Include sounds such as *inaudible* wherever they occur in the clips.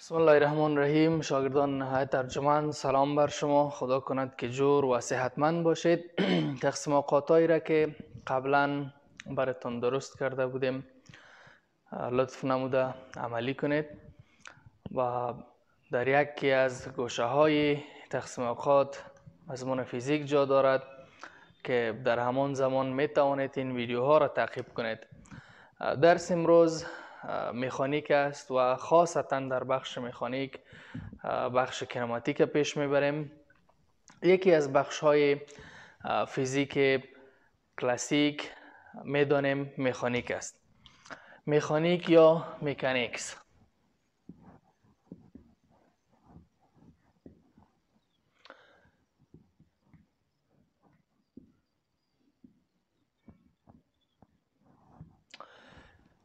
بسم الله الرحمن الرحیم شاگردان نهایت ارجمند سلام بر شما خدا کند که جور و صحتمند باشید تقسیم اوقاتایی را که قبلا براتون درست کرده بودیم لطف نموده عملی کنید و در یکی از گوشه های تقسیم اوقات مضمون فیزیک جا دارد که در همان زمان می توانید این ویدیوها را تعقیب کنید درس امروز مکانیک است و خاصتا در بخش مکانیک بخش کنماتیک پیش می‌بریم. یکی از بخش های فیزیک کلاسیک می‌دانیم مکانیک است. مکانیک یا مکانیکس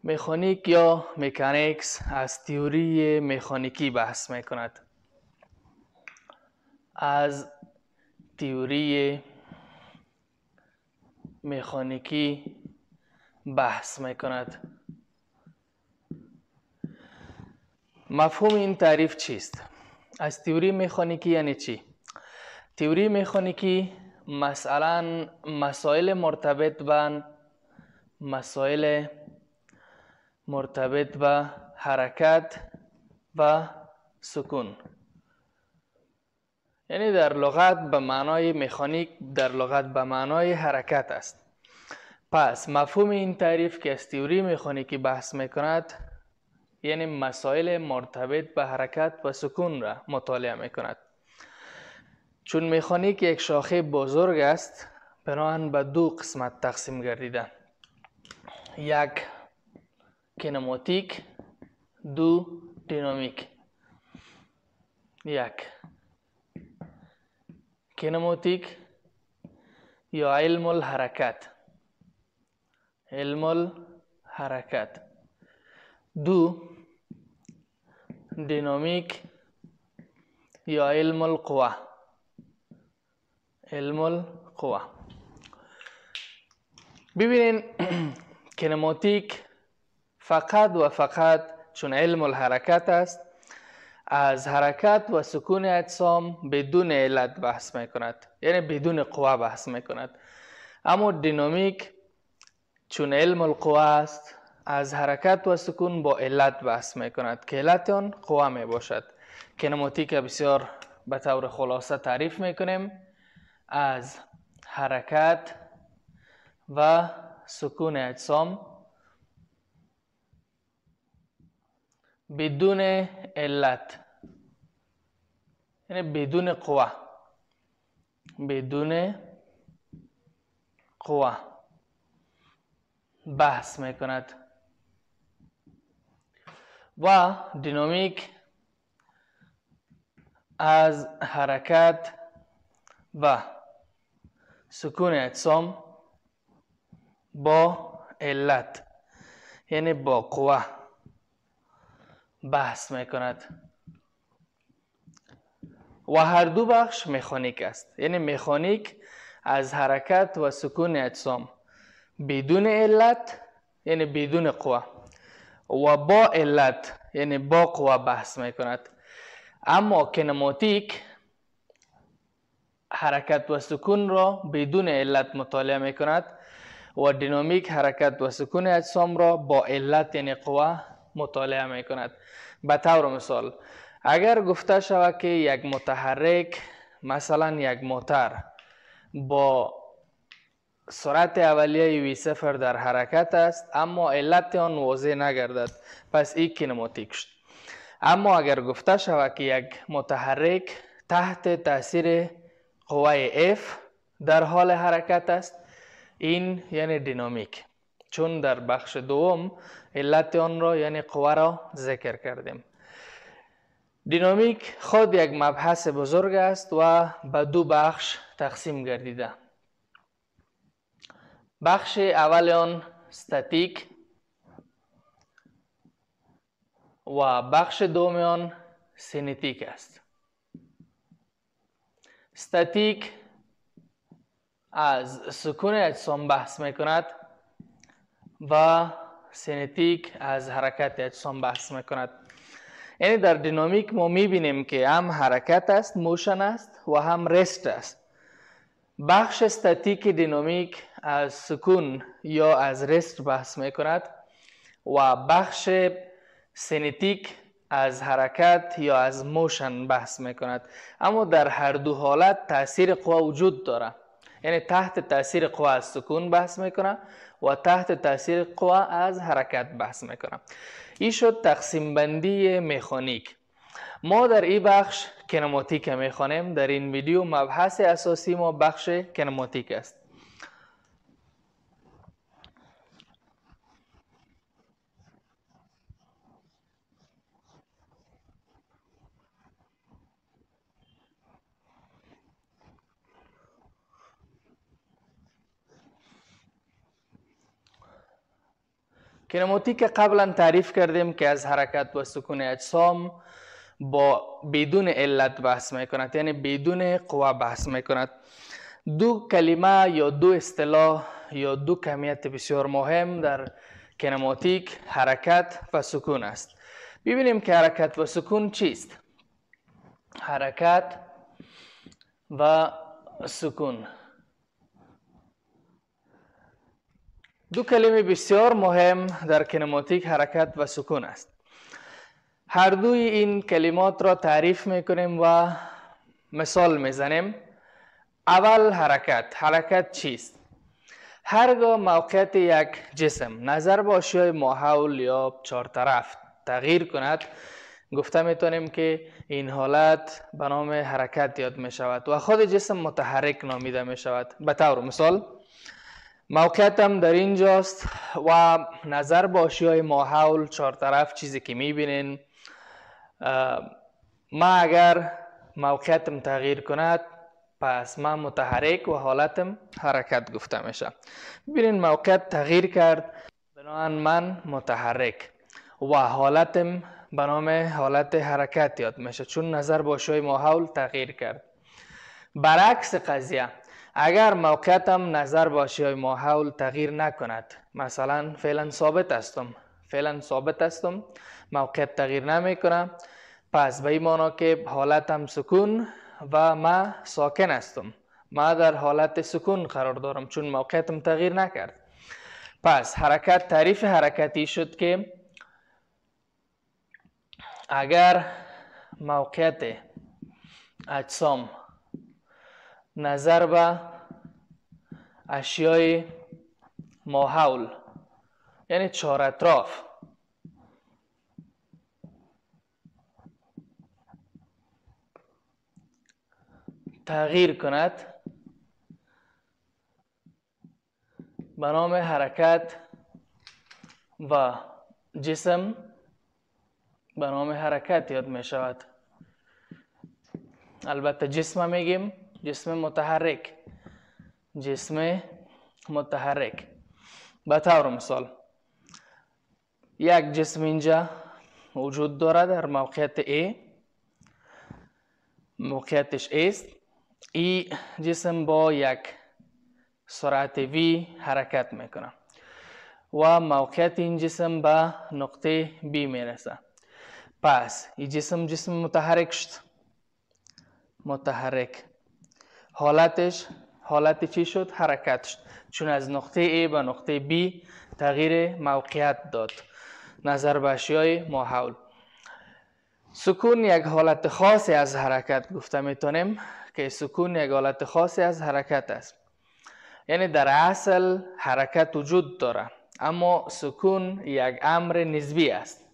مکانیک یا مکانیکس از تیوری مکانیکی بحث می کند از تیوری مکانیکی بحث می کند مفهوم این تعریف چیست؟ از تیوری مکانیکی یعنی چی؟ تیوری مکانیکی مثلا مسائل مرتبط به مسائل مرتبط به حرکت و سکون. یعنی در لغت به معنای مکانیک در لغت به معنای حرکت است. پس مفهوم این تعریف که از تیوری مکانیکی بحث می‌کند یعنی مسائل مرتبط به حرکت و سکون را مطالعه می‌کند. چون مکانیک یک شاخه بزرگ است بنابراین به دو قسمت تقسیم گردیده یک کینماتیک دو دینامیک. یک. کینماتیک یا علم الحرکت؟ علم الحرکت. دو. دینامیک یا علم القوه؟ علم القوه. ببینین *clears throat* کینماتیک فقط و فقط چون علم الحرکت است از حرکت و سکون اجسام بدون علت بحث می کند یعنی بدون قوه بحث می کند اما دینامیک چون علم القوه است از حرکت و سکون با علت بحث می کند که علت آن قوه می باشد کنماتیک بسیار به طور خلاصه تعریف می کنیم از حرکت و سکون اجسام بدون علت. یعنی بدون قوه. بدون قوه. بحث می‌کند. و دینامیک از حرکت و سکون اجسام با علت. یعنی با قوه. بحث می‌کند. و هر دو بخش مکانیک است. یعنی مکانیک از حرکت و سکون اجسام. بدون علت یعنی بدون قوه. و با علت یعنی با قوه بحث می‌کند. اما کنماتیک حرکت و سکون را بدون علت مطالعه می‌کند و دینامیک حرکت و سکون اجسام را با علت یعنی قوه مطالعه می کند به طور مثال اگر گفته شود که یک متحرک مثلا یک موتر با سرعت اولیه وی صفر در حرکت است اما علت آن واضح نگردد پس این کینماتیک شد. اما اگر گفته شود که یک متحرک تحت تاثیر قوه F در حال حرکت است این یعنی دینامیک. چون در بخش دوم علت آن را یعنی قوه را ذکر کردیم. دینامیک خود یک مبحث بزرگ است و به دو بخش تقسیم گردیده. بخش اول آن ستاتیک و بخش دوم آن سینتیک است. ستاتیک از سکون اجسام بحث می کند و سینتیک از حرکت اجسام بحث می‌کند. یعنی در دینامیک ما می‌بینیم که هم حرکت است motion است و هم rest است. بخش استاتیک دینامیک از سکون یا از rest بحث می‌کند و بخش سینتیک از حرکت یا از motion بحث می‌کند. اما در هر دو حالت تاثیر قوا وجود داره یعنی تحت تاثیر قوا از سکون بحث می‌کنه و تحت تاثیر قوا از حرکت بحث می‌کنه این شد تقسیم بندی مکانیک. ما در این بخش کنماتیک می‌خوانیم. در این ویدیو مبحث اساسی ما بخش کنماتیک است. کنماتیک قبلا تعریف کردیم که از حرکت و سکون اجسام با بدون علت بحث می‌کند یعنی بدون قوا بحث می‌کند. دو کلمه یا دو اصطلاح یا دو کمیت بسیار مهم در کنماتیک حرکت و سکون است. ببینیم که حرکت و سکون چیست. حرکت و سکون. دو کلمه بسیار مهم در کنماتیک حرکت و سکون است. هر دوی این کلمات را تعریف می‌کنیم و مثال می‌زنیم. اول حرکت. حرکت چیست؟ هرگاه موقعیت یک جسم نظر به اشیای ماحول یا چهار طرف تغییر کند گفته می‌تونیم که این حالت به نام حرکت یاد می شود و خود جسم متحرک نامیده می شود به طور مثال موقعیتم در اینجاست و نظر با اشیای ماحول چهار طرف چیزی که می‌بینین ما اگر موقعیتم تغییر کند پس من متحرک و حالتم حرکت گفته میشه. ببینین موقعیت تغییر کرد بنابراین من متحرک و حالتم به نام حالت حرکت یاد میشه. چون نظر با اشیای ماحول تغییر کرد. برعکس قضیه اگر موقعیتم نظر با اشیای ماحول تغییر نکند مثلا فعلا ثابت هستم. فعلا ثابت هستم. موقعیت تغییر نمی‌کنه. پس به این معنا که حالتم سکون و ما ساکن هستم. ما در حالت سکون قرار دارم چون موقعیتم تغییر نکرد. پس حرکت تعریف حرکتی شد که اگر موقعیت اجسام نظر به اشیای ماحول یعنی چهار اطراف. تغییر کند. به نام حرکت و جسم به نام حرکت یاد می شود. البته جسم میگیم. جسم متحرک جسم متحرک به مثال یک جسم اینجا وجود دارد در موقعیت A موقعیتش است ای جسم با یک سرعت V حرکت می‌کنه و موقعیت این جسم به نقطه B می‌رسه پس این جسم جسم متحرک شد متحرک حالتش حالت چی شد؟ حرکت شد. چون از نقطه A به نقطه B تغییر موقعیت داد. نظر به اشیای ماحول. سکون یک حالت خاصی از حرکت گفته می‌تونیم که سکون یک حالت خاصی از حرکت است. یعنی در اصل حرکت وجود داره اما سکون یک امر نسبی است.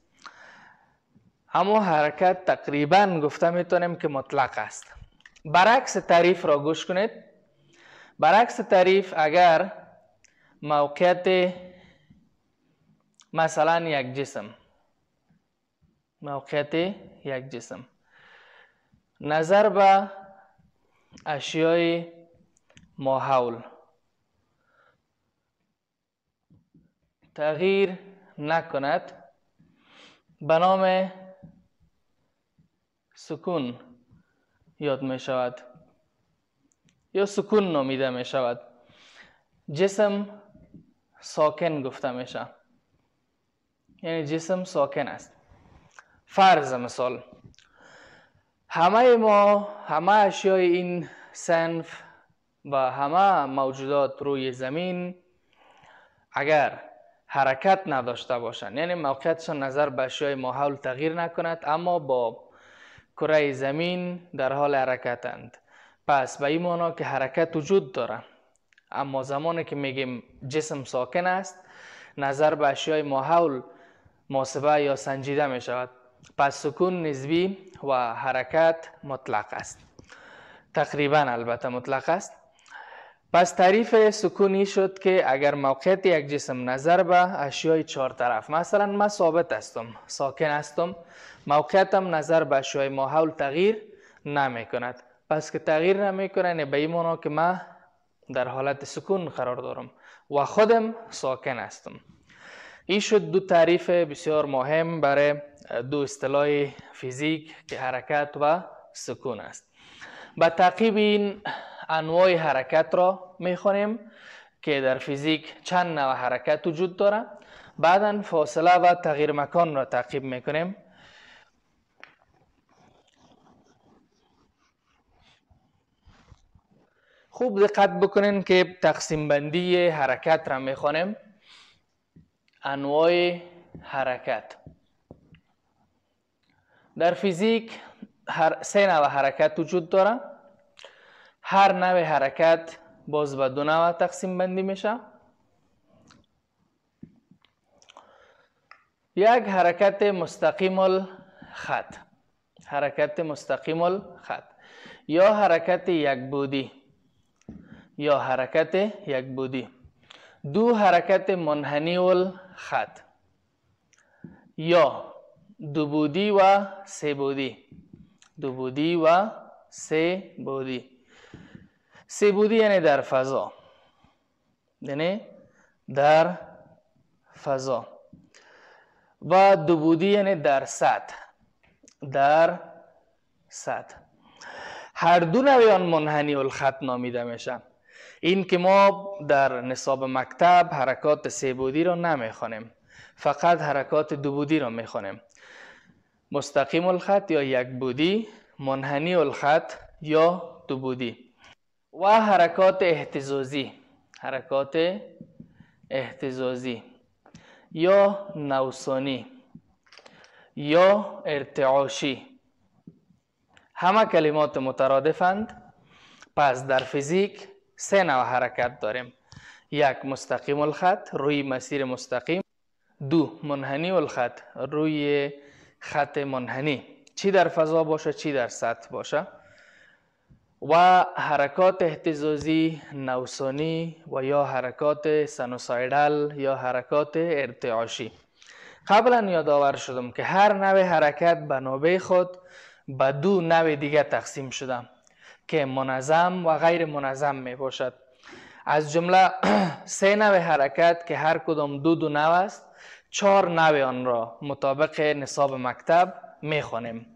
اما حرکت تقریبا گفته می‌تونیم که مطلق است. برعکس تعریف را گوش کنید. برعکس تعریف اگر موقعیت مثلا یک جسم موقعیت یک جسم نظر به اشیای ماحول تغییر نکند به نام سکون. یاد می شود یا سکون نامیده می شود جسم ساکن گفته میشه. یعنی جسم ساکن است. فرض مثال. همه ما همه اشیای این سنف و همه موجودات روی زمین اگر حرکت نداشته باشند یعنی موقعیتشان نظر به اشیای ماحول تغییر نکند اما با کره زمین در حال حرکتند. پس به این معنا که حرکت وجود داره. اما زمانی که میگیم جسم ساکن است نظر به اشیای ماحول محاسبه یا سنجیده می شود پس سکون نسبی و حرکت مطلق است. تقریبا البته مطلق است. پس تعریف سکونی شد که اگر موقعیت یک جسم نظر به اشیای چهار طرف مثلا ما ثابت هستم ساکن هستم موقعیتم نظر به اشیای ماحول تغییر نمی کند. پس که تغییر نمی کنه به این که ما در حالت سکون قرار دارم و خودم ساکن هستم. این شد دو تعریف بسیار مهم برای دو اصطلاح فیزیک که حرکت و سکون است. به تعقیب این انواع حرکت را می‌خوانیم که در فیزیک چند نوع حرکت وجود داره. بعدا فاصله و تغییر مکان را تعقیب می‌کنیم. خوب دقت بکنین که تقسیم بندی حرکت را می‌خوانیم. انواع حرکت. در فیزیک هر سه نوع حرکت وجود داره. هر نوع حرکت باز به دو نوع تقسیم بندی میشه. یک حرکت مستقیم الخط. حرکت مستقیم الخط. یا حرکت یک بودی. یا حرکت یک بودی. دو حرکت منحنی الخط. یا دو بودی و سه بودی. دو بودی و سه بودی. سه بودی یعنی در فضا. یعنی در فضا. و دو بودی یعنی در سطح. در سطح. هر دو نوع آن منحنی الخط نامیده میشن این که ما در نصاب مکتب حرکات سه بودی را نمی‌خوانیم. فقط حرکات دو بودی را می‌خوانیم. مستقیم الخط یا یک بودی منحنی الخط یا دو بودی. و حرکات احتزازی. حرکات احتزازی. یا نوسانی. یا ارتعاشی. همه کلمات مترادفند. پس در فیزیک سه نوع حرکت داریم. یک مستقیم الخط روی مسیر مستقیم. دو منحنی الخط روی خط منحنی. چی در فضا باشه چی در سطح باشه؟ و حرکات احتزازی نوسانی و یا حرکات سنوسایدال یا حرکات ارتعاشی. قبلا یادآور شدم که هر نوع حرکت به نوبه خود به دو نوع دیگه تقسیم شده که منظم و غیر منظم می باشد. از جمله *clears throat* سه نوع حرکت که هر کدام دو دو نوع است چهار نوع آن را مطابق نصاب مکتب می خونیم.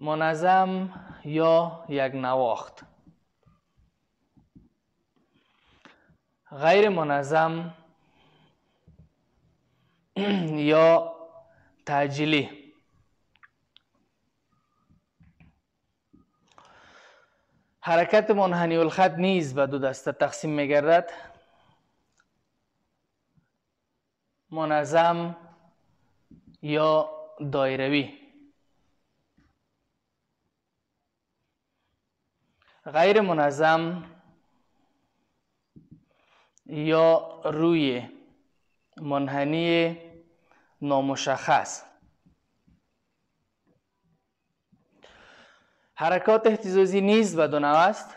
منظم یا یک نواخت؟ غیر منظم *clears throat* یا تاجیلی حرکت منحنی الخط نیز به دو دسته تقسیم می گردد منظم یا دایروی؟ غیر منظم یا روی منحنی نامشخص. حرکات احتزازی نیز و دو است.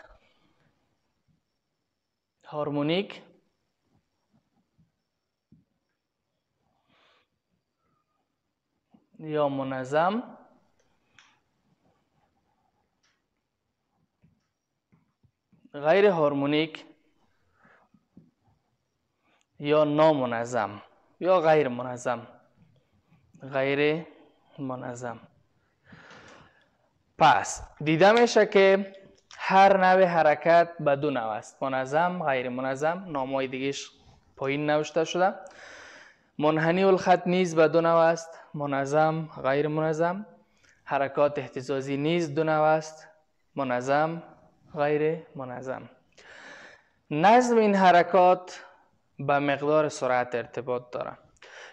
هارمونیک. یا منظم. غیر هارمونیک یا نامنظم یا غیر منظم. غیر منظم. پس دیده میشه که هر نوع حرکت به دو نوع است. منظم غیر منظم. نامای دیگهش پایین نوشته شده. منحنی الخط نیز به دو نوع است. منظم غیر منظم. حرکات احتزازی نیز دو نوع است. منظم غیر منظم. نظم این حرکات به مقدار سرعت ارتباط داره.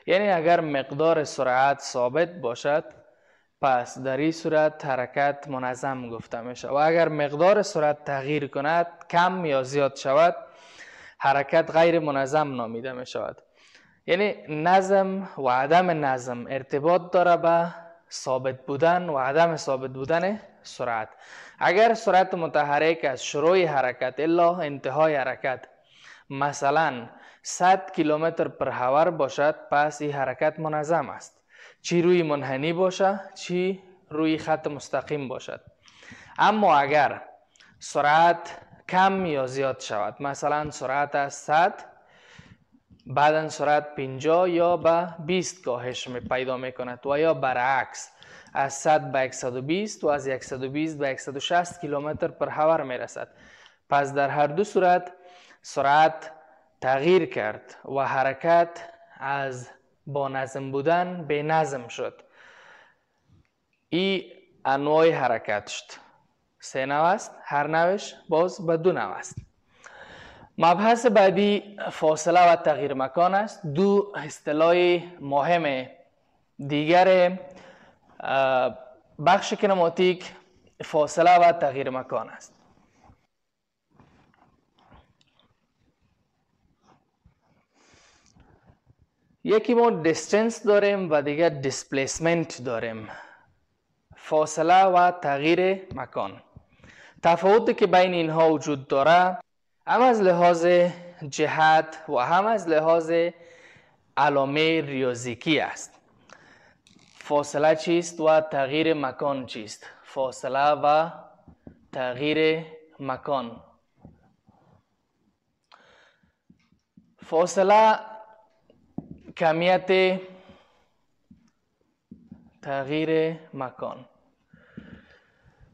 یعنی اگر مقدار سرعت ثابت باشد پس در این صورت حرکت منظم گفته میشه و اگر مقدار سرعت تغییر کند کم یا زیاد شود حرکت غیر منظم نامیده می شود. یعنی نظم و عدم نظم ارتباط داره به ثابت بودن و عدم ثابت بودن سرعت. اگر سرعت متحرک از شروع حرکت الا انتهای حرکت. مثلا 100 کیلومتر پر هور باشد پس این حرکت منظم است. چی روی منحنی باشه چی روی خط مستقیم باشد. اما اگر سرعت کم یا زیاد شود مثلا سرعت از 100 بعدا سرعت 50 یا به 20 کاهش می پیدا می کند و یا برعکس از 100 به 120 و از 120 به 160 کیلومتر پر هور می رسد پس در هر دو صورت سرعت تغییر کرد و حرکت از با نظم بودن به نظم شد. ای انواع حرکت شد. سه نوع است. هر نوش باز به دو نوع است. مبحث بعدی فاصله و تغییر مکان است. دو اصطلاح مهم دیگر بخش کنماتیک فاصله و تغییر مکان است. یکی ما دیستنس داریم و دیگر دیسپلیسمنت داریم. فاصله و تغییر مکان. تفاوتی که بین اینها وجود داره هم از لحاظ جهت و هم از لحاظ علامه ریاضیکی است. فاصله چیست و تغییر مکان چیست؟ فاصله و تغییر مکان. فاصله کمیت تغییر مکان.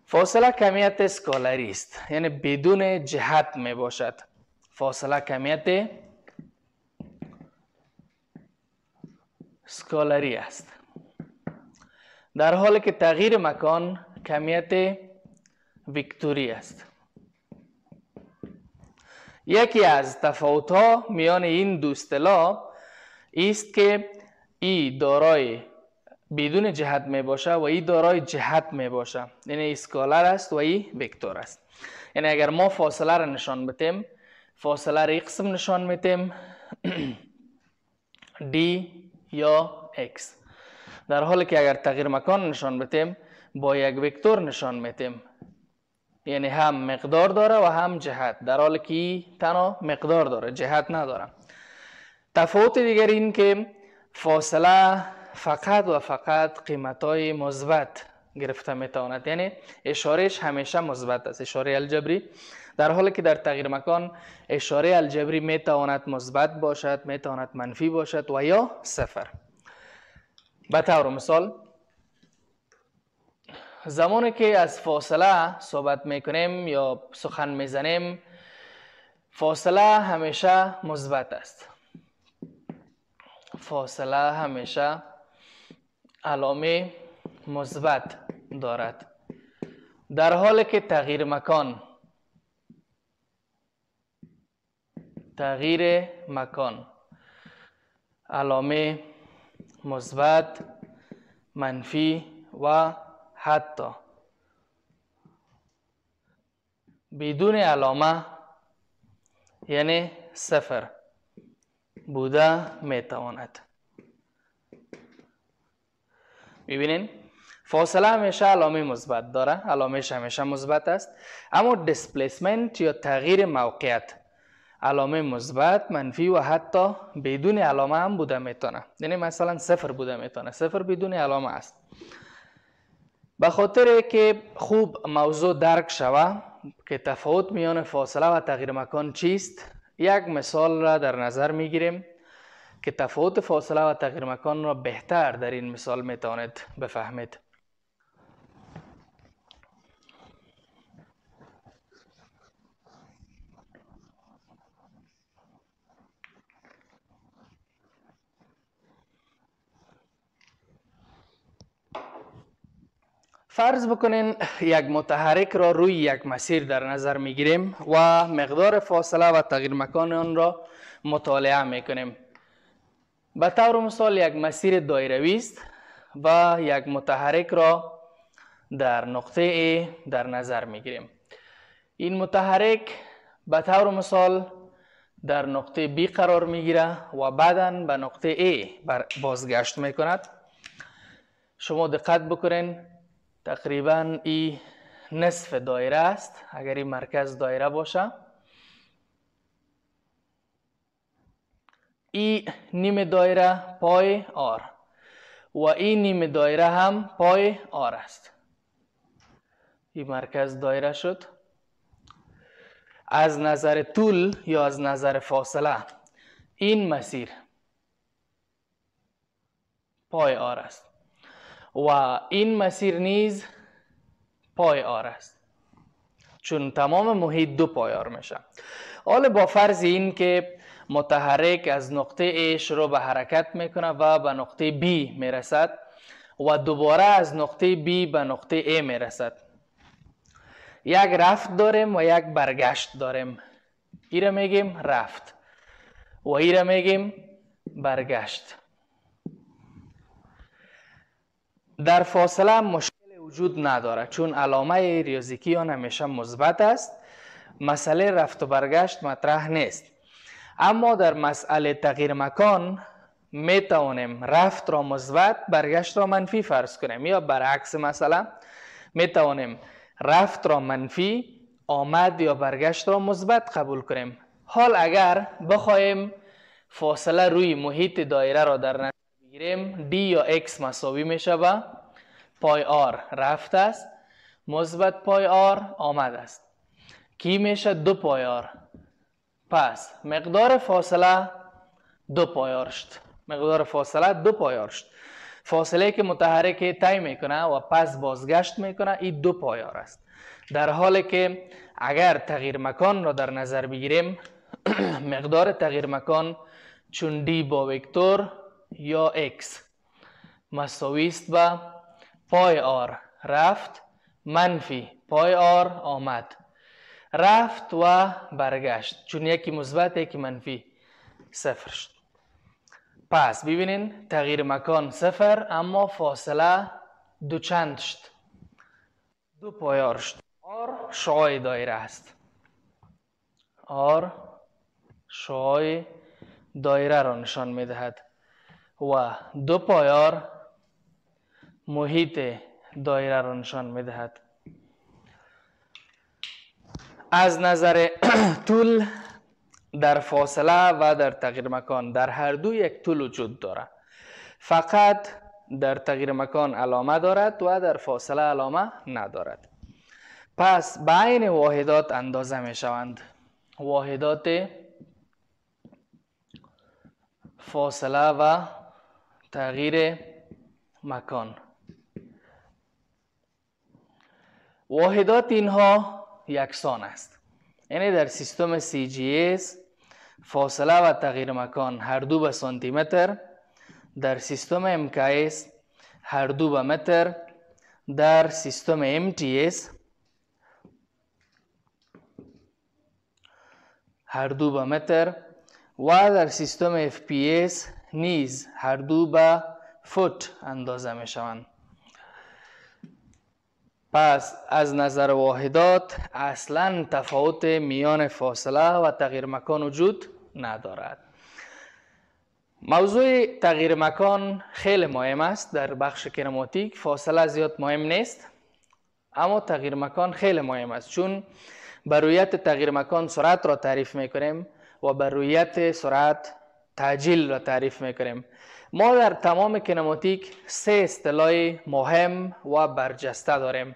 فاصله کمیت اسکالری است یعنی بدون جهت می باشد. فاصله کمیت اسکالری است. در حالی که تغییر مکان کمیت ویکتوری است. یکی از تفاوت ها میان این دو است که ای دارای بدون جهت می باشه و ای دارای جهت می باشه. یعنی اسکالر است و ای وکتور است. یعنی اگر ما فاصله را نشان بتیم فاصله را قسم نشان میتیم *clears throat* d یا x. در حالی که اگر تغییر مکان نشان بتیم با یک وکتور نشان میتیم یعنی هم مقدار داره و هم جهت در حالی که تنها مقدار داره جهت نداره. تفاوت دیگر این که فاصله فقط و فقط قیمت های مثبت گرفته می‌تواند. یعنی اشارهش همیشه مثبت است. اشاره الجبری. در حالی که در تغییر مکان اشاره الجبری می‌تواند مثبت باشد می‌تواند منفی باشد و یا صفر. به طور مثال زمانی که از فاصله صحبت می‌کنیم یا سخن می‌زنیم فاصله همیشه مثبت است. فاصله همیشه علامه مثبت دارد. در حالی که تغییر مکان تغییر مکان علامه مثبت منفی و حتی. بدون علامه یعنی صفر. بوده می‌تواند. می‌بینین؟ فاصله همیشه علامه مثبت داره. علامهش همیشه مثبت است. اما دیسپلیسمنت یا تغییر موقعیت. علامه مثبت منفی و حتی بدون علامه هم بوده می‌تونه. یعنی مثلا صفر بوده می‌تونه. صفر بدون علامه است. به خاطر که خوب موضوع درک شوه که تفاوت میان فاصله و تغییر مکان چیست یک مثال را در نظر می‌گیریم که تفاوت فاصله و تغییر مکان را بهتر در این مثال می‌تواند بفهمید. فرض بکنین یک متحرک را روی یک مسیر در نظر می‌گیریم و مقدار فاصله و تغییر مکان آن را مطالعه می‌کنیم. به طور مثال یک مسیر دایروی است و یک متحرک را در نقطه A در نظر می‌گیریم. این متحرک به طور مثال در نقطه B قرار می‌گیره و بعدا به نقطه A بازگشت می‌کند. شما دقت بکنین تقریبا این نصف دایره است اگر این مرکز دایره باشه. این نیم دایره پای آر و این نیم دایره هم پای آر است. این مرکز دایره شد. از نظر طول یا از نظر فاصله این مسیر پای آر است. و این مسیر نیز پای آر است. چون تمام محیط دو پایار میشه. حالا با فرض این که متحرک از نقطه A شروع به حرکت می‌کنه و به نقطه B می‌رسد و دوباره از نقطه B به نقطه A می‌رسد. یک رفت داریم و یک برگشت داریم. ایره میگیم رفت و ایره میگیم برگشت. در فاصله مشکل وجود نداره چون علامه ریاضیکی آن همیشه مثبت است مسئله رفت و برگشت مطرح نیست. اما در مسئله تغییر مکان می توانیم رفت را مثبت برگشت را منفی فرض کنیم. یا برعکس مثلا می توانیم رفت را منفی آمد یا برگشت را مثبت قبول کنیم. حال اگر بخواهیم فاصله روی محیط دایره را در نظر بگیریم d یا x مساوی می شود پای آر رفت است. مثبت پای آر آمد است. کی میشه دو پای آر پس مقدار فاصله دو پایار شد. مقدار فاصله دو پایار شد. فاصله که متحرک طی می‌کنه و پس بازگشت می‌کنه این دو پایار است. در حالی که اگر تغییر مکان را در نظر بگیریم *clears throat* مقدار تغییر مکان چون دی با وکتور یا x. مساوی است به پای آر. رفت منفی. پای آر آمد. رفت و برگشت. چون یکی مثبت یکی منفی. صفر شد. پس ببینین تغییر مکان صفر اما فاصله دو چند شد؟ دو پایار شد. آر شعای دایره است. آر شعای دایره را نشان می دهد و دو پایار محیط دایره را نشان می دهد از نظر *clears throat* طول در فاصله و در تغییر مکان در هر دو یک طول وجود دارد فقط در تغییر مکان علامه دارد و در فاصله علامه ندارد. پس بین واحدات اندازه می شوند واحدات فاصله و تغییر مکان. واحدات اینها یکسان است. یعنی در سیستم CGS فاصله و تغییر مکان هر دو به سانتی متر در سیستم MKS هر دو به متر در سیستم MTS هر دو به متر و در سیستم FPS نیز هر دو به فوت اندازه می شوند پس از نظر واحدات اصلا تفاوت میان فاصله و تغییر مکان وجود ندارد. موضوع تغییر مکان خیلی مهم است. در بخش کنماتیک فاصله زیاد مهم نیست اما تغییر مکان خیلی مهم است. چون بر رویت تغییر مکان سرعت را تعریف می‌کنیم و بر رویت سرعت تعجیل را تعریف می‌کنیم. ما در تمام کنماتیک سه اصطلاح مهم و برجسته داریم.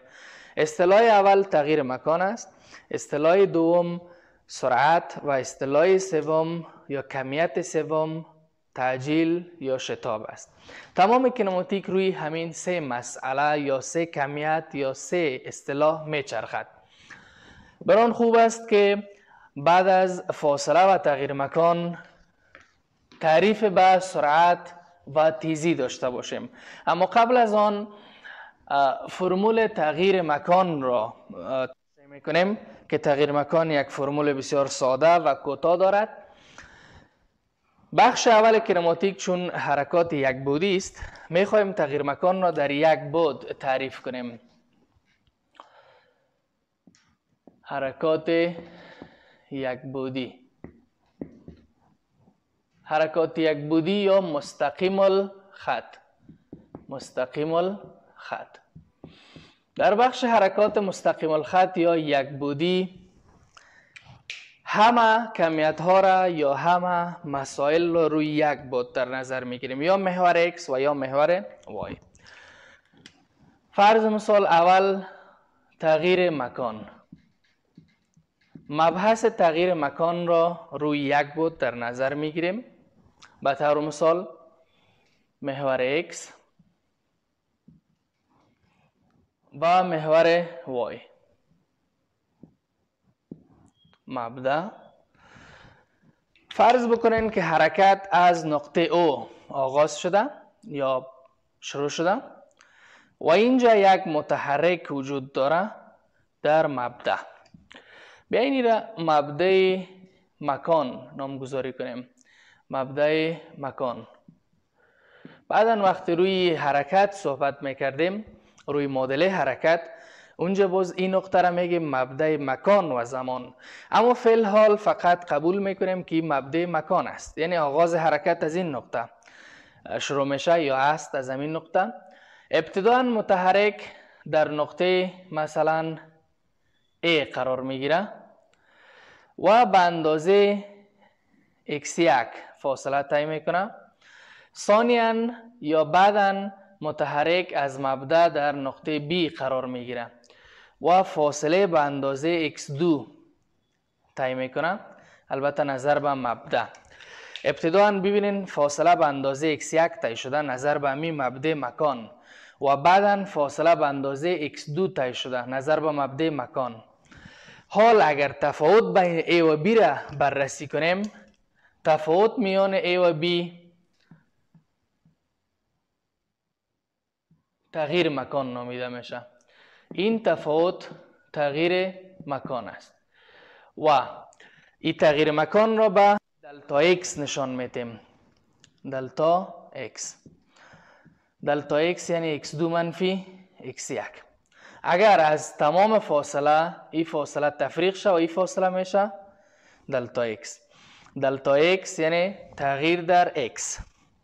اصطلاح اول تغییر مکان است. اصطلاح دوم سرعت و اصطلاح سوم یا کمیت سوم تعجیل یا شتاب است. تمام کنماتیک روی همین سه مسئله یا سه کمیت یا سه اصطلاح میچرخد. بران خوب است که بعد از فاصله و تغییر مکان تعریف به سرعت و تیزی داشته باشیم. اما قبل از آن فرمول تغییر مکان را می‌کنیم که تغییر مکان یک فرمول بسیار ساده و کوتاه دارد. بخش اول کرماتیک چون حرکات یک بودی است می‌خواهیم تغییر مکان را در یک بود تعریف کنیم. حرکات یک بودی. حرکات یک بودی یا مستقیم الخط مستقیم الخط در بخش حرکات مستقیم الخط یا یک بودی همه کمیت ها را یا همه مسائل را روی یک بود در نظر می‌گیریم. یا محور x و یا محور y. فرض مثال اول تغییر مکان. مبحث تغییر مکان را روی یک بود در نظر می‌گیریم. به طور مثال محور x با محور y مبدا فرض بکنین که حرکت از نقطه او آغاز شده یا شروع شده و اینجا یک متحرک وجود داره در مبدا بیاین را مبدع مکان نامگذاری کنیم مبدع مکان. بعدا وقتی روی حرکت صحبت می‌کردیم روی مدل حرکت اونجا باز این نقطه را میگیم مبدع مکان و زمان. اما فی حال فقط قبول می‌کنیم که مبدع مکان است. یعنی آغاز حرکت از این نقطه. شروع میشه یا است از این نقطه. ابتدا متحرک در نقطه مثلا A قرار می‌گیره و به اندازه x1 فاصله تعیین می‌کنه ثانیا یا بعدا متحرک از مبدا در نقطه B قرار می‌گیره و فاصله به اندازه x2 تعیین می‌کنه البته نظر به مبدا. ابتدا ببینین فاصله به اندازه x1 تعیین شده نظر به می مبدا مکان و بعدا فاصله به اندازه x2 تعیین شده نظر به مبدا مکان. حال اگر تفاوت بین A و B را بررسی کنیم تفاوت میان A و B تغییر مکان نامیده میشه. این تفاوت تغییر مکان است. و این تغییر مکان را به دلتا x نشان میتیم دلتا x. دلتا x یعنی x2 منفی x1 اگر از تمام فاصله این فاصله تفریق شد و این فاصله میشه دلتا x. دلتا x یعنی تغییر در x.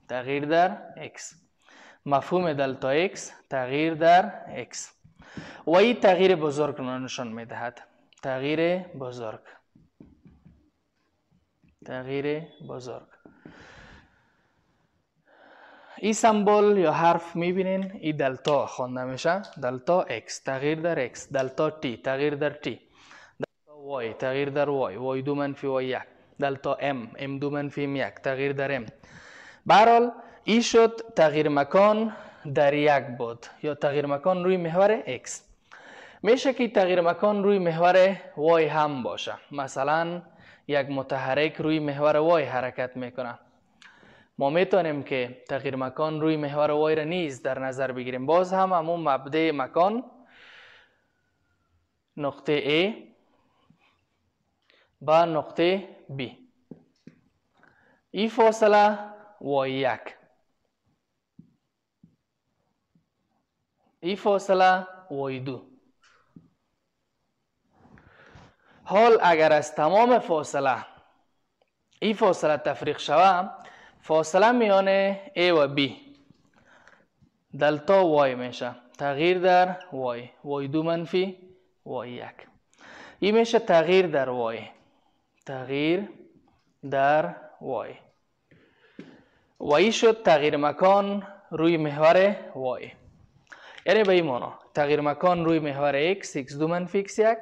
تغییر در x مفهوم دلتا x تغییر در x و این تغییر بزرگ نشان می‌دهد تغییر بزرگ تغییر بزرگ این سمبل یا حرف می‌بینین این دلتا خوانده میشه دلتا x تغییر در x دلتا t تغییر در t دلتا y تغییر در y y دو منفی y یک دلتا m m دو منفی یک تغییر در m. برحال این شد تغییر مکان در یک بود یا تغییر مکان روی محور x. میشه که تغییر مکان روی محور y هم باشه. مثلا یک متحرک روی محور y حرکت می‌کنه. ما می‌تونیم که تغییر مکان روی محور وای را نیز در نظر بگیریم. باز هم همون مبدع مکان. نقطه A. با نقطه B. این فاصله وای یک این فاصله وای دو حال اگر از تمام فاصله این فاصله تفریق شود فاصله میان A و B. دلتا Y میشه تغییر در Y. Y دو منفی Y یک این میشه تغییر در Y. تغییر در Y و این شد تغییر مکان روی محور Y یعنی به این تغییر مکان روی محور X X دو منفی X یک.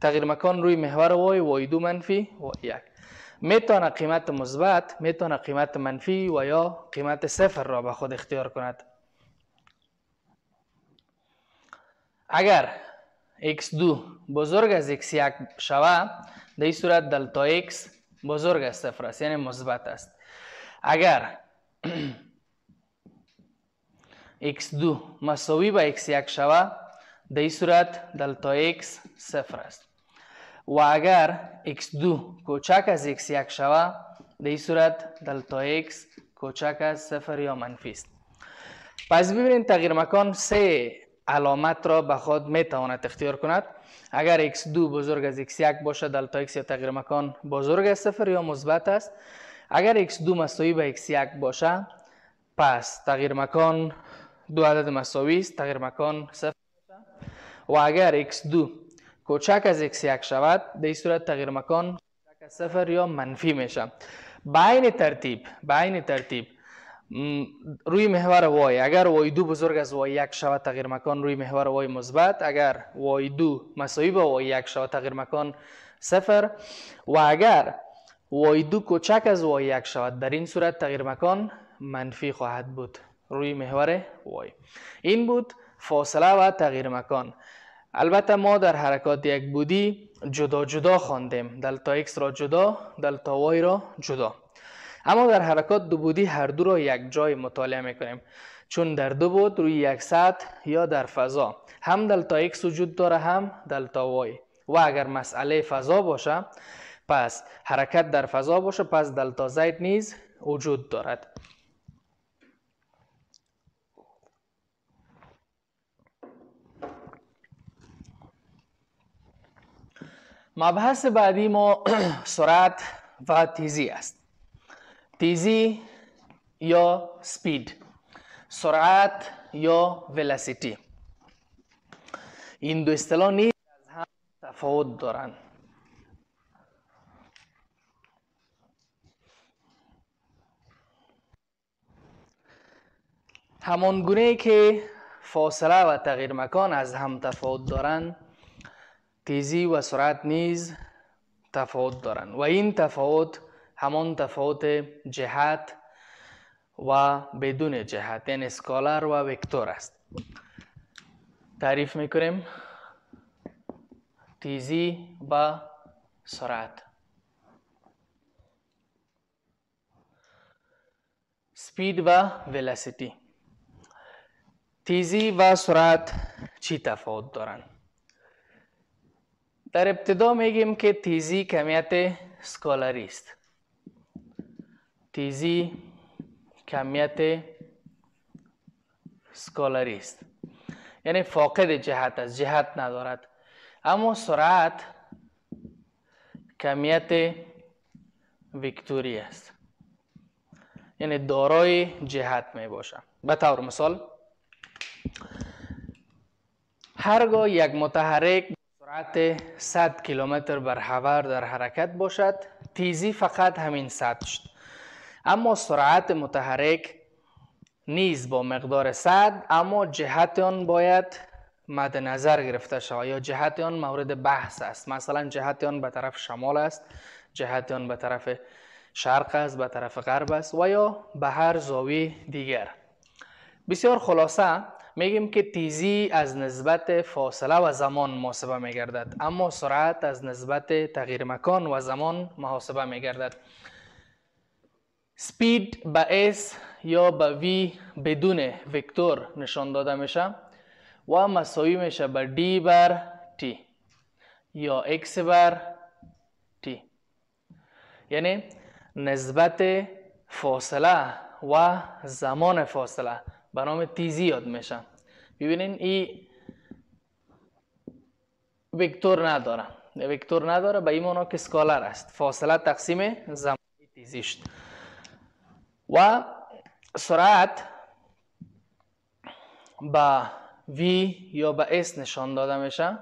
تغییر مکان روی محور Y Y دو منفی Y یک. می‌تونه قیمت مثبت می‌تونه قیمت منفی و یا قیمت صفر را به خود اختیار کند. اگر x2 بزرگ از x1 شوه در این صورت دلتا x بزرگ از صفر است یعنی مثبت است اگر x2 مساوی به x1 شود در این صورت دلتا x صفر است و اگر x2 کوچک از x1 شود در این صورت دلتا x کوچک از صفر یا منفی است پس ببینید تغییر مکان سه علامت را به خود می تواند اختیار کند اگر x2 بزرگ از x1 باشد دلتا x یا تغییر مکان بزرگ از صفر یا مثبت است. اگر x2 مساوی به x1 باشه پس تغییر مکان دو عدد مساوی است تغییر مکان صفر و اگر x2 کوچک از x1 شود در این صورت تغییر مکان صفر یا منفی میشه. به این ترتیب به این ترتیب روی محور وای اگر وای دو بزرگ از وای یک شود تغییر مکان روی محور وای مثبت اگر وای دو مساوی با وای یک شود تغییر مکان صفر و اگر وای دو کوچک از وای یک شود در این صورت تغییر مکان منفی خواهد بود. روی محور وای. این بود فاصله و تغییر مکان. البته ما در حرکات یک بودی جدا جدا خواندیم. دلتا x را جدا دلتا y را جدا. اما در حرکات دو بودی هر دو را یک جای مطالعه می‌کنیم. چون در دو بود روی یک سطح یا در فضا. هم دلتا x وجود داره هم دلتا y و اگر مسئله فضا باشه پس حرکت در فضا باشه پس دلتا z نیز وجود دارد. مبحث بعدی ما *clears throat* سرعت و تیزی است. تیزی یا سپید سرعت یا ولسیتی این دو اصطلاح نیز از هم تفاوت دارند همان گونه که فاصله و تغییر مکان از هم تفاوت دارند تیزی و سرعت نیز تفاوت دارند و این تفاوت همان تفاوت جهت و بدون جهت یعنی اسکالر و وکتور است تعریف می‌کنیم تیزی و سرعت سپید و ولسیتی تیزی و سرعت چی تفاوت دارند در ابتدا میگیم که تیزی کمیت سکالری است تیزی کمیت سکالری است یعنی فاقد جهت است جهت ندارد. اما سرعت کمیت ویکتوری است. یعنی دارای جهت می باشه به طور مثال هرگاه یک متحرک سرعت 100 کیلومتر بر هور در حرکت باشد تیزی فقط همین 100 شد. اما سرعت متحرک نیز با مقدار 100 اما جهت آن باید مد نظر گرفته شود. یا جهت آن مورد بحث است. مثلا جهت آن به طرف شمال است جهت آن به طرف شرق است به طرف غرب است و یا به هر زاویه دیگر. بسیار خلاصه میگیم که تیزی از نسبت فاصله و زمان محاسبه میگردد. اما سرعت از نسبت تغییر مکان و زمان محاسبه میگردد. سپید به S یا به V بدون وکتور نشان داده میشه و مساوی میشه به D بر T یا X بر T یعنی نسبت فاصله و زمان فاصله به نام تیزی یاد میشه. ببینین این وکتور نداره. وکتور نداره به این معنا که سکالر است. فاصله تقسیم زمان تیزی شد و سرعت با V یا به S نشان داده میشه.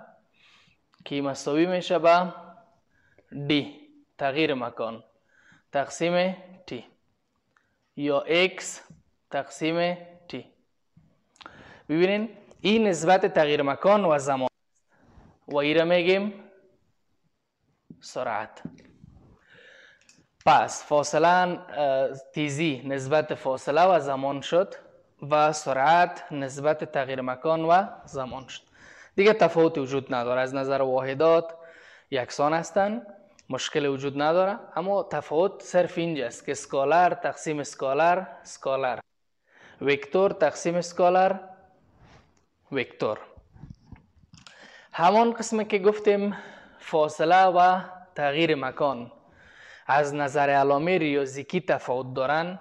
که مساوی میشه به D تغییر مکان. تقسیم T. یا X تقسیم T. ببینین این نسبت تغییر مکان و زمان. و ای را میگیم سرعت. پس فاصله تیزی نسبت فاصله و زمان شد و سرعت نسبت تغییر مکان و زمان شد. دیگه تفاوت وجود نداره. از نظر واحدات یکسان هستند مشکل وجود نداره اما تفاوت صرف اینجاست که scalar تقسیم scalar scalar. vector تقسیم scalar vector همان قسم که گفتیم فاصله و تغییر مکان. از نظر علامه ریاضیکی تفاوت دارن.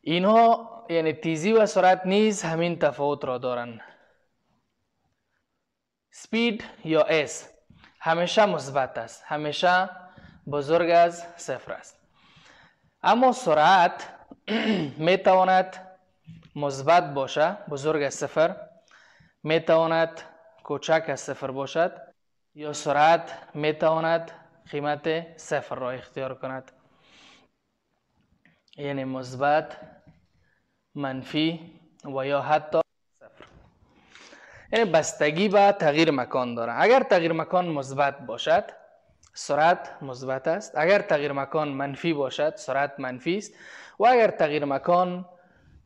اینها یعنی تیزی و سرعت نیز همین تفاوت را دارند سپید یا اس همیشه مثبت است همیشه بزرگ از صفر است. اما سرعت *clears throat* می تواند مثبت باشه بزرگ از صفر. می تواند کوچک از صفر باشد یا سرعت می تواند قیمت صفر را اختیار کند. یعنی مثبت منفی و یا حتی صفر. یعنی بستگی به تغییر مکان داره. اگر تغییر مکان مثبت باشد سرعت مثبت است. اگر تغییر مکان منفی باشد سرعت منفی است. و اگر تغییر مکان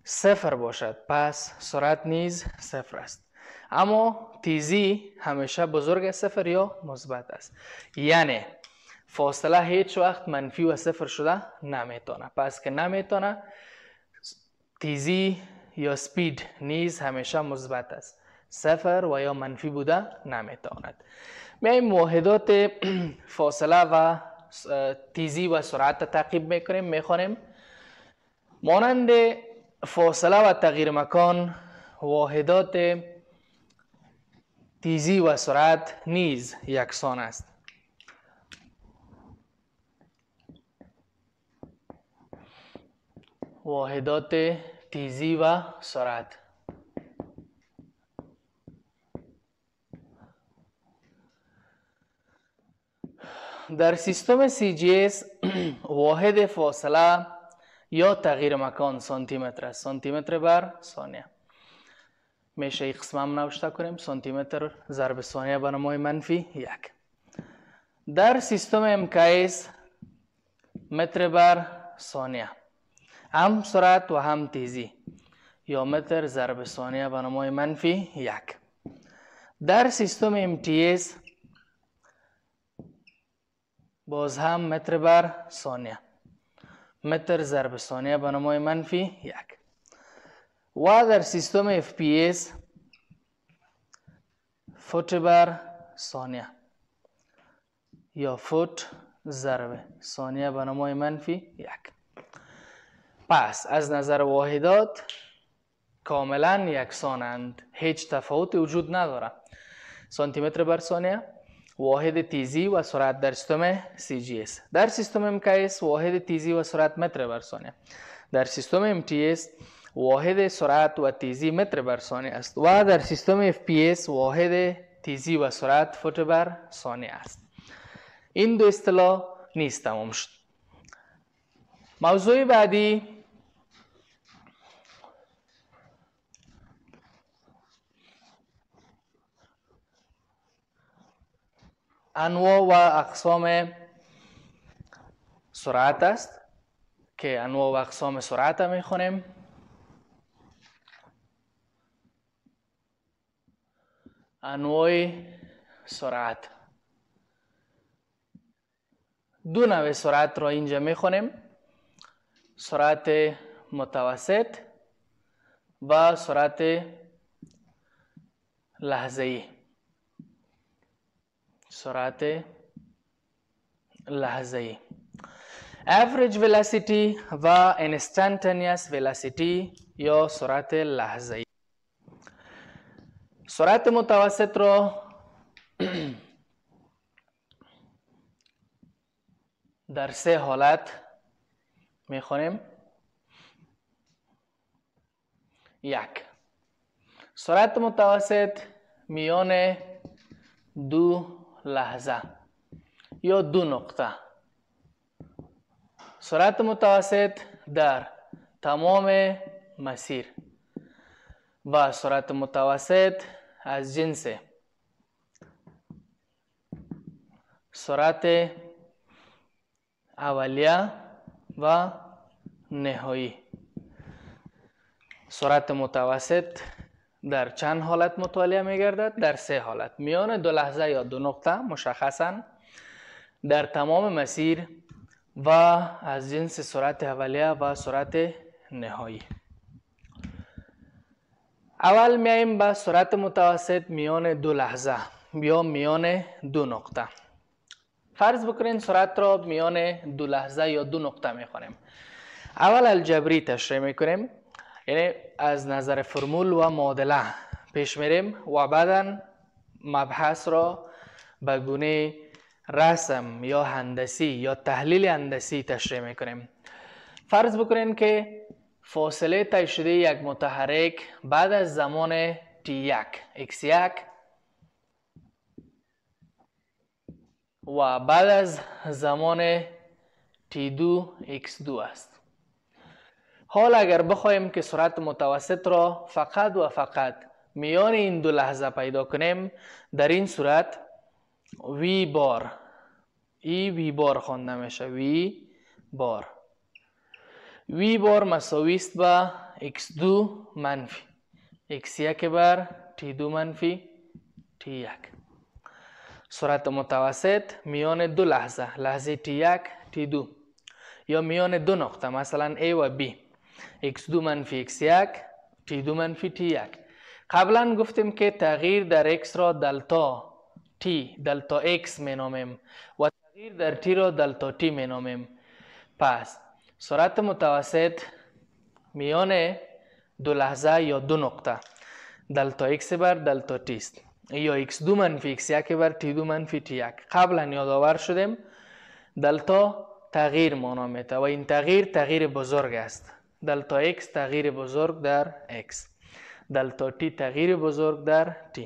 صفر باشد پس سرعت نیز صفر است. اما تیزی همیشه بزرگ صفر یا مثبت است. یعنی فاصله هیچ وقت منفی و صفر شده نمی‌تونه. پس که نمی‌تونه تیزی یا سپید نیز همیشه مثبت است. صفر و یا منفی بوده نمی‌تواند. میایم موحدات *clears throat* فاصله و تیزی و سرعت تعقیب می‌کنیم می‌خوانیم. مانند فاصله و تغییر مکان واحدات تیزی و سرعت نیز یکسان است. واحدات تیزی و سرعت. در سیستم CGS *clears throat* واحد فاصله یا تغییر مکان سانتی متر است. سانتی متر بر ثانیه. میشه این قسم هم نوشته کنیم. سانتی متر ضرب ثانیه به نمای منفی یک. در سیستم MKS متر بر ثانیه. هم سرعت و هم تیزی. یا متر ضرب ثانیه به نمای منفی یک. در سیستم MTS باز هم متر بر ثانیه. متر ضرب ثانیه به نمای منفی یک. و در سیستم FPS فوت بر ثانیه. یا فوت ضرب ثانیه به نمای منفی یک. پس از نظر واحدات کاملا یکسانند. هیچ تفاوت وجود نداره. سانتی متر بر ثانیه واحد تیزی و سرعت در سیستم CGS در سیستم MKS واحد تیزی و سرعت متر بر ثانیه. در سیستم MTS واحد سرعت و تیزی متر بر ثانیه است و در سیستم FPS واحد تیزی و سرعت فوت بر ثانیه است. این دو اصطلاح نیست تمام شد. موضوع بعدی. انواع و اقسام سرعت است که انواع و اقسام سرعت می خونیم انواع سرعت. دو نوع سرعت را اینجا می خونیم سرعت متوسط و سرعت لحظه ای سرعت لحظه ای average velocity و instantaneous velocity یا سرعت لحظه ای سرعت متوسط را *clears throat* در سه حالت می‌خونیم یک. سرعت متوسط میان دو لحظه یا دو نقطه. سرعت متوسط در تمام مسیر و سرعت متوسط از جنس سرعت اولیه و نهایی. سرعت متوسط در چند حالت مطالعه می گردد؟ در سه حالت. میان دو لحظه یا دو نقطه مشخصا در تمام مسیر و از جنس سرعت اولیه و سرعت نهایی. اول میایم به سرعت متوسط میان دو لحظه یا میان دو نقطه. فرض بکنین سرعت را میان دو لحظه یا دو نقطه می‌خوانیم اول الجبری تشریح می‌کنیم یعنی از نظر فرمول و معادله پیش میریم و بعدا مبحث را به گونه رسم یا هندسی یا تحلیل هندسی تشریح می‌کنیم. فرض بکنین که فاصله طی شده یک متحرک بعد از زمان t1 x1 و بعد از زمان t2 x2 است. حال اگر بخوایم که سرعت متوسط را فقط و فقط میان این دو لحظه پیدا کنیم در این صورت وی بار ای وی بار خوانده میشه وی بار. وی بار مساوی است با x2 منفی. X1 بر t2 منفی t1 سرعت متوسط میان دو لحظه لحظه t1 t2 یا میان دو نقطه مثلا a و b. X2 منفی x1 t2 منفی t1 قبلا گفتیم که تغییر در x را دلتا t دلتا x می نامیم و تغییر در t را دلتا t می نامیم پس سرعت متوسط میان دو لحظه یا دو نقطه. دلتا x بر دلتا t است. یا x2 منفی x1 بر t2 منفی t1 قبلا یادآور شدیم دلتا تغییر معنا میده و این تغییر تغییر بزرگ است. دلتا x تغییر بزرگ در x. دلتا t تغییر بزرگ در t.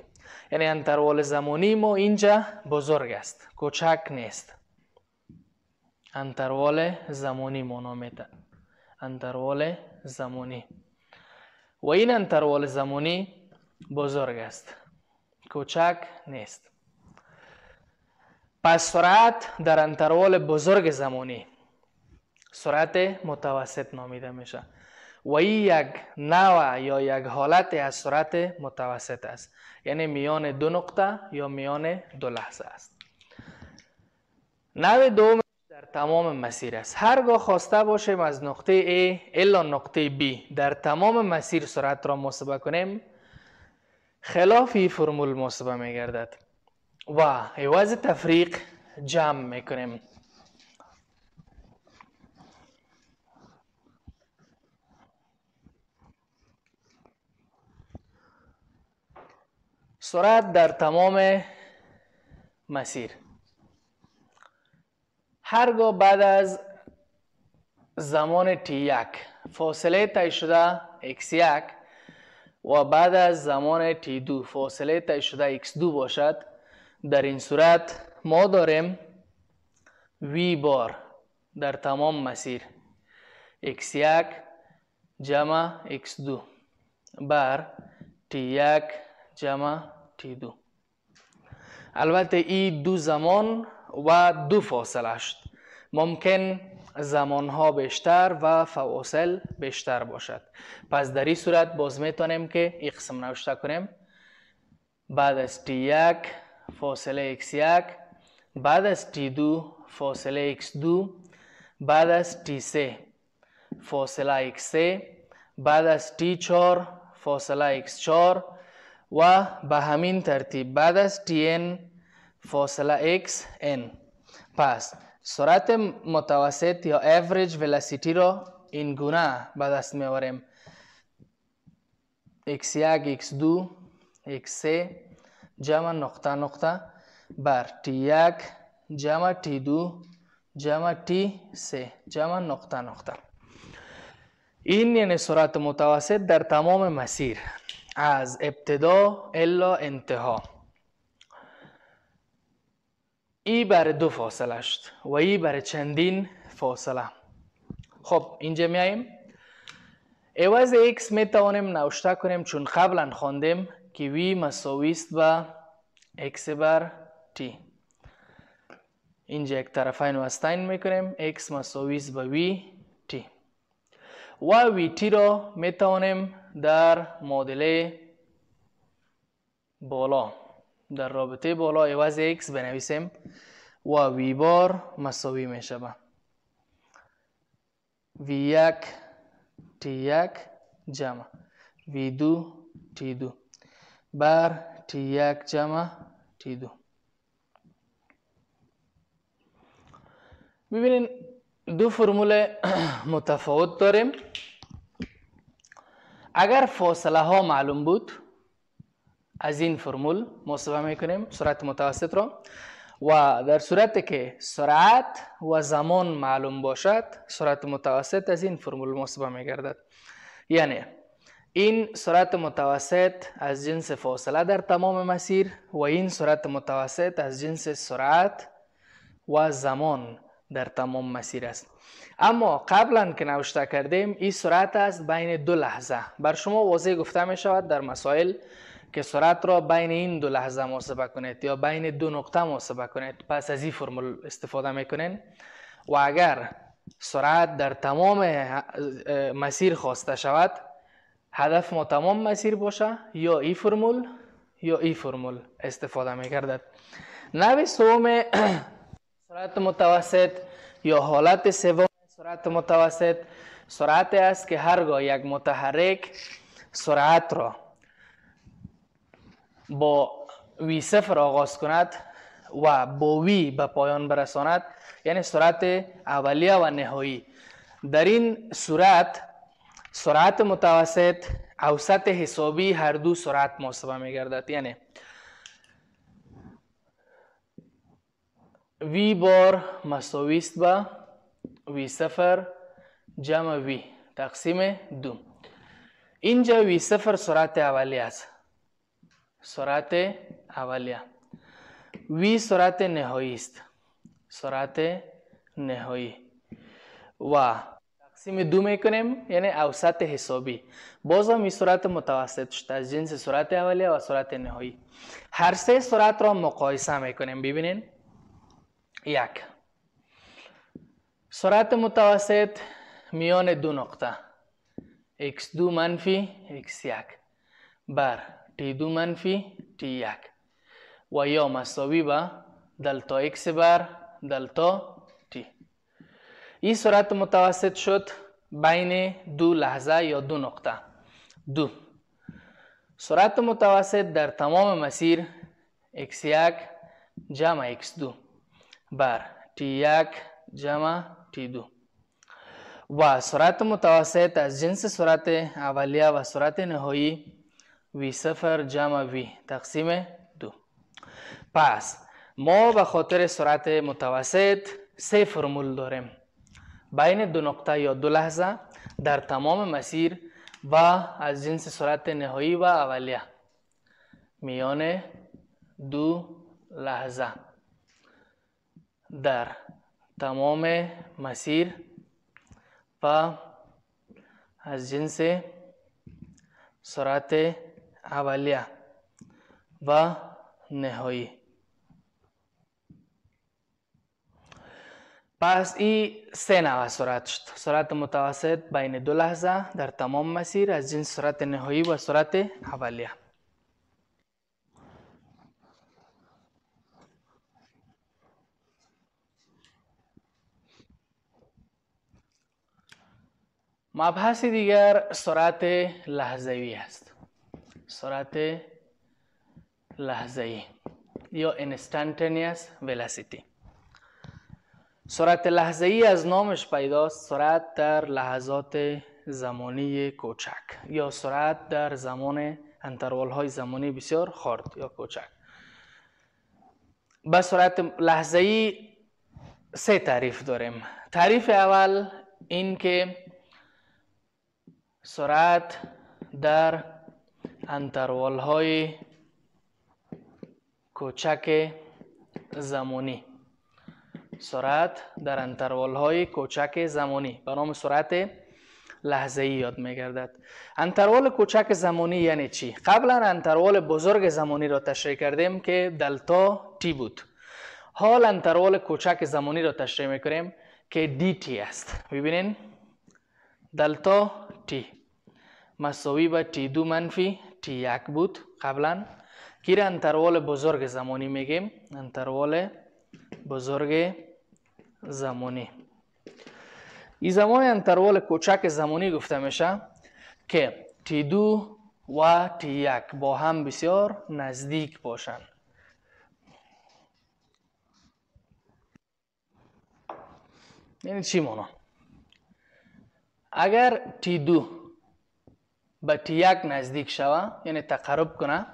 یعنی انتروال زمانی ما اینجا بزرگ است. کوچک نیست. انتروال زمانی معنا میده. انتروال زمانی. و این انتروال زمانی بزرگ است. کوچک نیست. پس سرعت در انتروال بزرگ زمانی. سرعت متوسط نامیده میشه. و این یک نوع یا یک حالت از سرعت متوسط است. یعنی میان دو نقطه یا میان دو لحظه است. نوع دوم در تمام مسیر است. هرگاه خواسته باشیم از نقطه A الا نقطه B در تمام مسیر سرعت را محاسبه کنیم خلاف این فرمول محاسبه میگردد. و عوض تفریق جمع می‌کنیم. سرعت در تمام مسیر. هرگاه بعد از زمان t1 فاصله طی شده x1 و بعد از زمان t2 فاصله طی شده x2 باشد در این صورت ما داریم v بار در تمام مسیر. X1 جمع x2 بر t1 جمع t2 البته این دو زمان و دو فاصله شد ممکن زمان ها بیشتر و فواصل بیشتر باشد. پس در این صورت باز می‌تونیم که این قسم نوشته کنیم. بعد از t1 فاصله x1 بعد از t2 فاصله x2 بعد از t3 فاصله x3 بعد از t4 فاصله x4 و به همین ترتیب بعد از tn فاصله x n پس سرعت متوسط یا average velocity را این گونه به دست میآوریم x1 x2 x3 جمع نقطه نقطه بر t1 جمع t2 جمع t3 جمع نقطه نقطه این یعنی سرعت متوسط در تمام مسیر از ابتدا الا انتها ای بر دو فاصله است و ای بر چندین فاصله. خب اینجا میاییم. عوض x می توانیم نوشته کنیم چون قبلا خواندیم که وی مساوی است با x بر t اینجا یک طرفین وستین می‌کنیم. x مساوی است با وی t و وی t را می توانیم در معادله بالا در رابطه بالا عوض x بنویسیم. و وی بار مساوی می شود وی یک تی یک جمع. وی دو تی دو. بر تی یک جمع تی دو. ببینین دو فرمول *clears throat* متفاوت داریم. اگر فاصله ها معلوم بود از این فرمول محاسبه می‌کنیم. سرعت متوسط را و در صورت که سرعت و زمان معلوم باشد سرعت متوسط از این فرمول محاسبه میگردد. یعنی این سرعت متوسط از جنس فاصله در تمام مسیر و این سرعت متوسط از جنس سرعت و زمان در تمام مسیر است. اما قبلا که نوشته کردیم این سرعت است بین دو لحظه. بر شما واضح گفته می شود در مسائل که سرعت را بین این دو لحظه محاسبه کنید یا بین دو نقطه محاسبه کنید پس از این فرمول استفاده می‌کنین. و اگر سرعت در تمام مسیر خواسته شود هدف ما تمام مسیر باشه یا ای فرمول یا ای فرمول استفاده میگردد نوع سوم *clears throat* سرعت متوسط یا حالت سوم سرعت متوسط سرعت است که هرگاه یک متحرک سرعت را با وی صفر آغاز کند و با وی به پایان برساند یعنی سرعت اولیه و نهایی. در این صورت سرعت متوسط اوسط حسابی هر دو سرعت محاسبه می گردد یعنی وی بار مساوی است با وی صفر جمع وی تقسیم دو. اینجا وی صفر سرعت اولیه است. سرعت اولیه وی سرعت نهایی است سرعت نهایی و تقسیم دو می‌کنیم یعنی اوسط حسابی باز هم سرعت متوسط شد از جنس سرعت اولیه و سرعت نهایی هر سه سرعت را مقایسه می‌کنیم ببینین یک سرعت متوسط میان دو نقطه x2 منفی x1 بر t2 منفی t1 و یا مساوی به دلتا x بر دلتا t این سرعت متوسط شد بین دو لحظه یا دو نقطه. دو. سرعت متوسط در تمام مسیر x1 جمع x2 بر t1 جمع t2 و سرعت متوسط از جنس سرعت اولیه و سرعت نهایی v صفر جمع v تقسیم دو. پس ما به خاطر سرعت متوسط سه فرمول داریم. بین دو نقطه یا دو لحظه در تمام مسیر و از جنس سرعت نهایی و اولیه. میان دو لحظه. در تمام مسیر و از جنس سرعت اولیه و نهایی. پس این سه نوع سرعت شد. سرعت متوسط بین دو لحظه در تمام مسیر از جنس سرعت نهایی و سرعت اولیه مبحث دیگر سرعت لحظوی است. سرعت لحظه‌ای یا instantaneous velocity. سرعت لحظه‌ای از نامش پیداست سرعت در لحظات زمانی کوچک یا سرعت در زمان انتروال های زمانی بسیار خرد یا کوچک به سرعت لحظه‌ای سه تعریف داریم تعریف اول این که سرعت در انتروال های کوچک زمانی. سرعت در انتروال های کوچک زمانی. به نام سرعت لحظه ای یاد میگردد. انتروال کوچک زمانی یعنی چی؟ قبلا انتروال بزرگ زمانی را تشریح کردیم که دلتا تی بود. حال انتروال کوچک زمانی را تشریح می‌کنیم که دی تی است. ببینین دلتا تی مساوی به تی دو منفی تی یک بود قبلا. که انتروال بزرگ زمانی میگیم. انتروال بزرگ زمانی. این زمان انتروال کوچک زمانی گفته میشه که تی دو و تی یک با هم بسیار نزدیک باشند یعنی چی مانا اگر تی دو به تی یک نزدیک شوه یعنی تقرب کنه.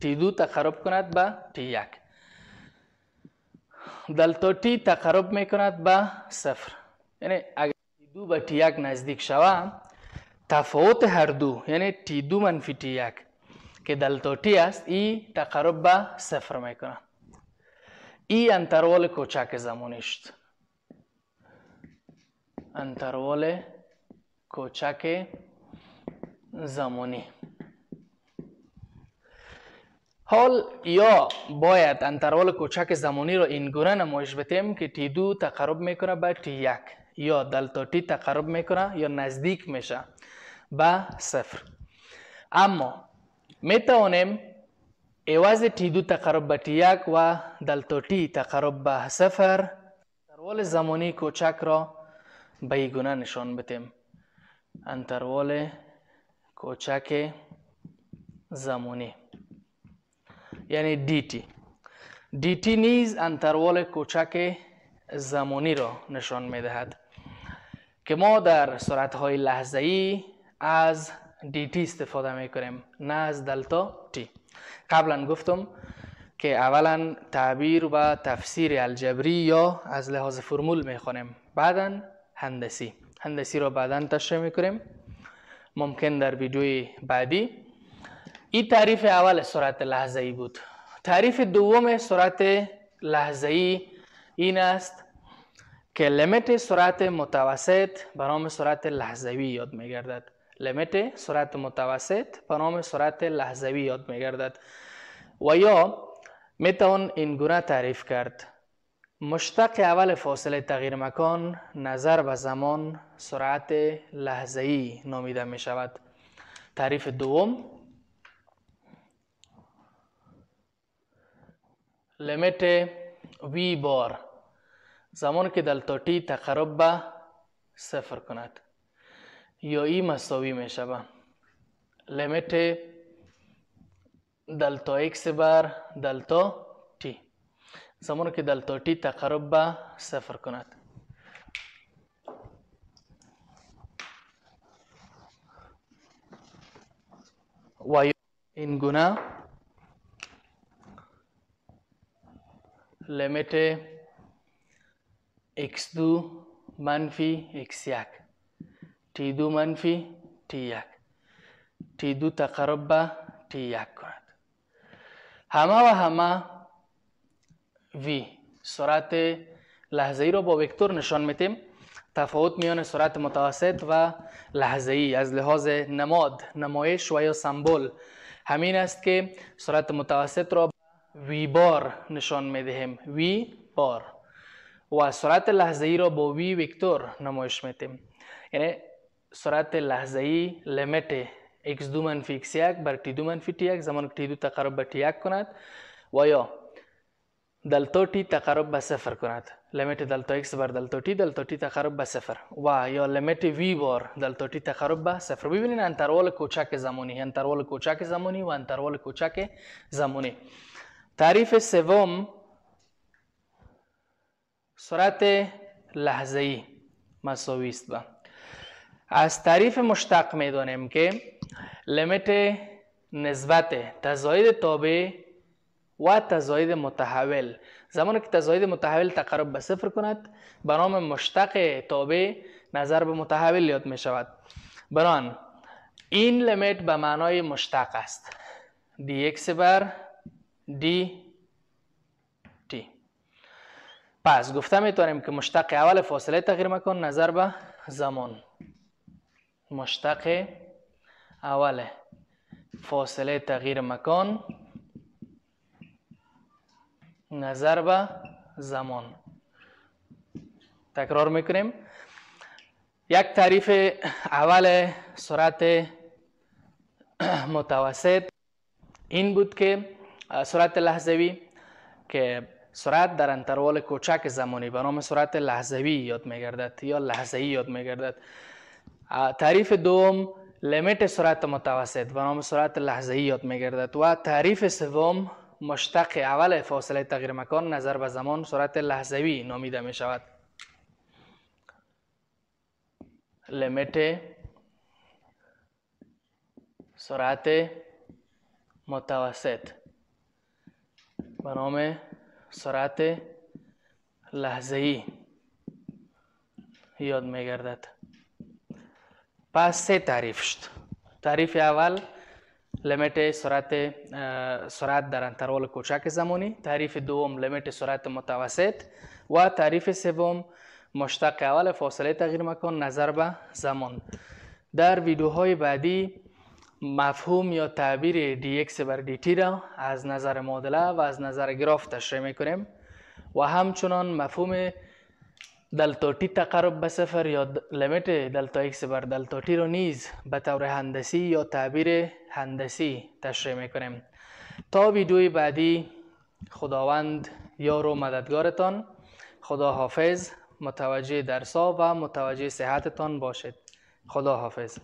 تی دو تقرب کند به تی یک دلتا تی تقرب می‌کند به صفر. یعنی اگر تی دو به تی یک نزدیک شوه تفاوت هر دو یعنی تی دو منفی تی یک که دلتا تی است ای تقرب به صفر می‌کنه. ای انتروال کوچک زمانی است انتروال کوچک زمانی. حال یا باید انترول کوچک زمانی را این گونه نمایش بدیم که تی دو تقرب می‌کنه به تی یک یا دلتا تی تقرب می‌کنه یا نزدیک میشه به صفر. اما می توانیم عوض تی دو تقرب به تی یک و دلتا تی تقرب به صفر انترول زمانی کوچک را به این گونه نشان بدیم. انترول کوچک زمانی یعنی دیتی دیتی نیز انتروال کوچک زمانی را نشان می دهد که ما در صورت های لحظه ای از دیتی استفاده می کنیم نه از دلتا تی قبلا گفتم که اولا تعبیر و تفسیر الجبری یا از لحاظ فرمول می خونیم بعدا هندسی هندسی را بعدا تشریح می کنیم ممکن در ویدیوی بعدی. این تعریف اول سرعت لحظه ای بود. تعریف دوم سرعت لحظه ای این است که لیمیت سرعت متوسط به نام سرعت لحظوی یاد می گردد لیمیت سرعت متوسط به نام سرعت لحظوی یاد می گردد و یا می توان این گونه تعریف کرد. مشتق اول فاصله تغییر مکان نظر به زمان سرعت لحظه ای نامیده می شود تعریف دوم. لیمیت وی بار. زمان که دلتا تی تقرب به صفر کند. یا ای مساوی می شود لیمیت دلتا x بر دلتا زمان که دلتا t تقرب به صفر کند و این گونه limit x2 منفی x1 t2 منفی t1 t2 تقرب به t1 کند همه و همه v سرعت لحظه ای را با وکتور نشان میتیم تفاوت میان سرعت متوسط و لحظه ای از لحاظ نماد نمایش و یا سمبل همین است که سرعت متوسط را وی بار نشان می دهیم وی بار و سرعت لحظه ای را با وی وکتور نمایش میتیم یعنی سرعت لحظه ای لیمیت x2 منفی x1 بر t2 منفی t1 زمان که t2 تقرب به t1 کند و یا دلتا تی تقرب به صفر کند. لیمیت دلتا x بر دلتا تی دلتا تی تقرب به صفر. و یا لیمیت وی بار دلتا تی تقرب به صفر. ببینید انتروال کوچک زمانی انتروال کوچک زمانی و انتروال کوچک زمانی. تعریف سوم سرعت لحظه ای مساوی است با از تعریف مشتق می‌دانیم که لیمیت نسبت تزاید تابع و تزاید متحول. زمانی که تزاید متحول تقرب به صفر کند. به نام مشتق تابع نظر به متحول یاد می شود. بران این لیمیت به معنای مشتق است. dx بر دی تی. پس گفته می‌تونیم که مشتق اول فاصله تغییر مکان نظر به زمان. مشتق اول فاصله تغییر مکان نظر به زمان. تکرار می‌کنیم. یک تعریف اول سرعت متوسط. این بود که سرعت لحظوی که سرعت در انتروال کوچک زمانی به نام سرعت لحظوی یاد میگردد یا لحظه‌ای یاد میگردد. تعریف دوم لیمیت سرعت متوسط و نام سرعت لحظه ای یاد میگردد و تعریف سوم مشتق اول فاصله تغییر مکان نظر به زمان سرعت لحظوی نامیده می شود. لیمیت سرعت متوسط. به نام سرعت لحظه ای یاد میگردد پس سه تعریف شد. تعریف اول لیمیت سرعت سرعت در انترول کوچک زمانی. تعریف دوم لیمیت سرعت متوسط. و تعریف سوم مشتق اول فاصله تغییر مکان نظر به زمان. در ویدیوهای بعدی مفهوم یا تعبیر dx بر dt را از نظر معادله و از نظر گراف تشریح می‌کنیم. و همچنان مفهوم دلتا t تقرب به صفر یا limit دلتا x بر دلتا t رو نیز به طور هندسی یا تعبیر هندسی تشریح می‌کنیم. تا ویدیوی بعدی خداوند یار و مددگارتان. خدا حافظ متوجه درسا و متوجه صحتتان باشید. خدا حافظ